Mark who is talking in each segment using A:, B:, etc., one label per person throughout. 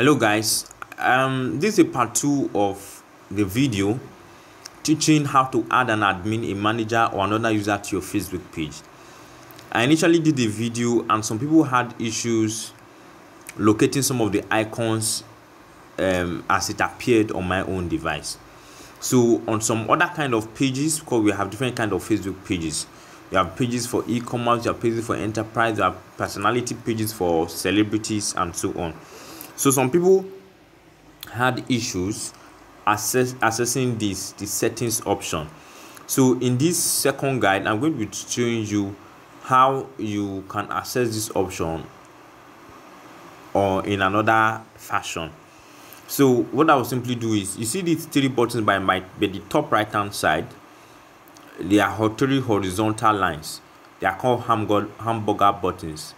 A: hello guys. Um this is part two of the video teaching how to add an admin a manager or another user to your facebook page. I initially did the video and some people had issues locating some of the icons um, as it appeared on my own device. So on some other kind of pages because we have different kind of facebook pages. You have pages for e-commerce you have pages for enterprise you have personality pages for celebrities and so on so some people had issues assess, accessing this the settings option. So in this second guide i'm going to be showing you how you can access this option or in another fashion. So what i will simply do is you see these three buttons by my by the top right hand side? They are three horizontal lines. They are called hamburger buttons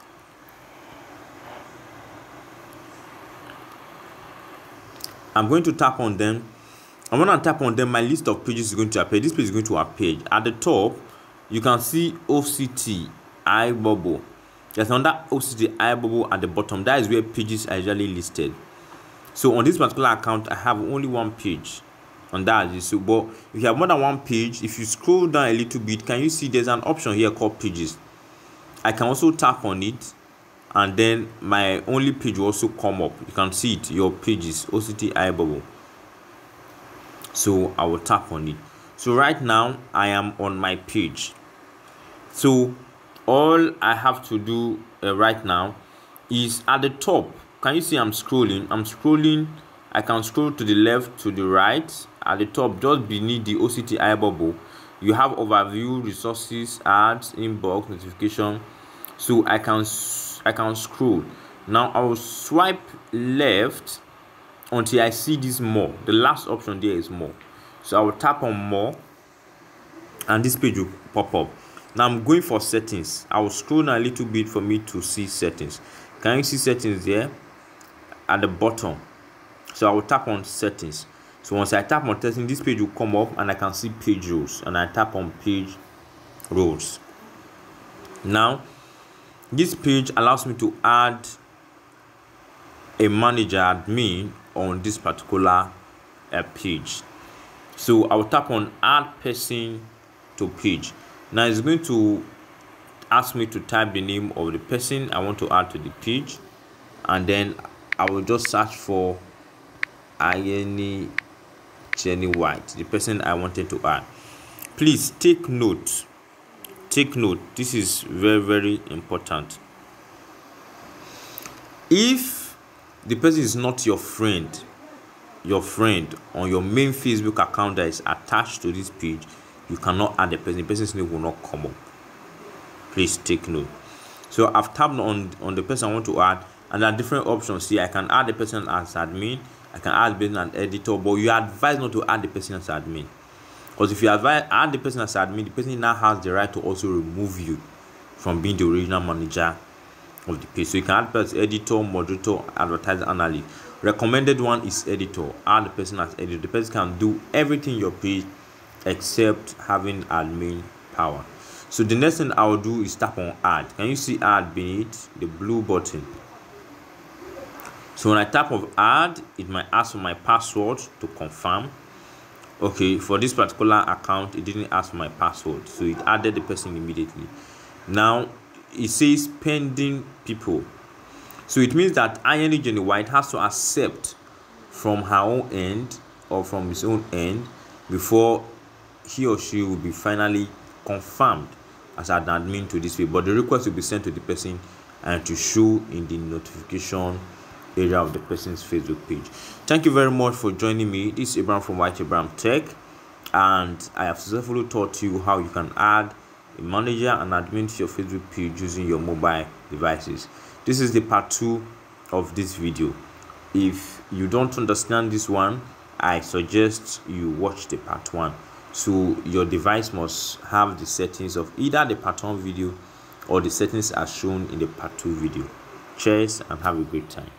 A: I'm going to tap on them. And when I tap on them, my list of pages is going to appear. This page is going to appear. At the top, you can see OCT iBubble. There's another OCT iBubble at the bottom. That is where pages are usually listed. So on this particular account, I have only one page on that. So, but if you have more than one page, if you scroll down a little bit, can you see there's an option here called pages? I can also tap on it and then my only page will also come up. You can see it your page is oct iBubble so i will tap on it. So right now i am on my page. So all i have to do uh, right now is at the top. Can you see i'm scrolling? I'm scrolling. I can scroll to the left to the right. At the top just beneath the oct iBubble you have overview resources ads inbox notification. So i can I can scroll. Now I will swipe left until I see this more. The last option there is more. So I will tap on more and this page will pop up. Now I'm going for settings. I will scroll a little bit for me to see settings. Can you see settings there at the bottom? So I will tap on settings. So once I tap on settings, this page will come up and I can see page roles and I tap on page roles. Now this page allows me to add a manager admin on this particular uh, page. So i will tap on add person to page. Now it's going to ask me to type the name of the person i want to add to the page and then i will just search for Ayeni Jenny White the person i wanted to add. Please take note take note. This is very very important. If the person is not your friend your friend on your main facebook account that is attached to this page you cannot add the person. The person's name will not come up. Please take note. So i've tapped on on the person i want to add and there are different options. Here i can add the person as admin i can add the person as editor but you are advised not to add the person as admin because if you advise, add the person as admin, the person now has the right to also remove you from being the original manager of the page. So you can add person editor, moderator, advertiser, analyst. Recommended one is editor. Add the person as editor. The person can do everything your page except having admin power. So the next thing I will do is tap on add. Can you see add beneath the blue button? So when I tap on add, it might ask for my password to confirm okay for this particular account it didn't ask my password so it added the person immediately. Now it says pending people. So it means that Ayeni Jenny White has to accept from her own end or from his own end before he or she will be finally confirmed as an admin to this way but the request will be sent to the person and to show in the notification area of the person's Facebook page. Thank you very much for joining me. This is Abraham from Whyte Abraham Tech, and I have successfully taught you how you can add a manager and admin to your Facebook page using your mobile devices. This is the part two of this video. If you don't understand this one, I suggest you watch the part one. So your device must have the settings of either the part one video or the settings as shown in the part two video. Cheers and have a great time.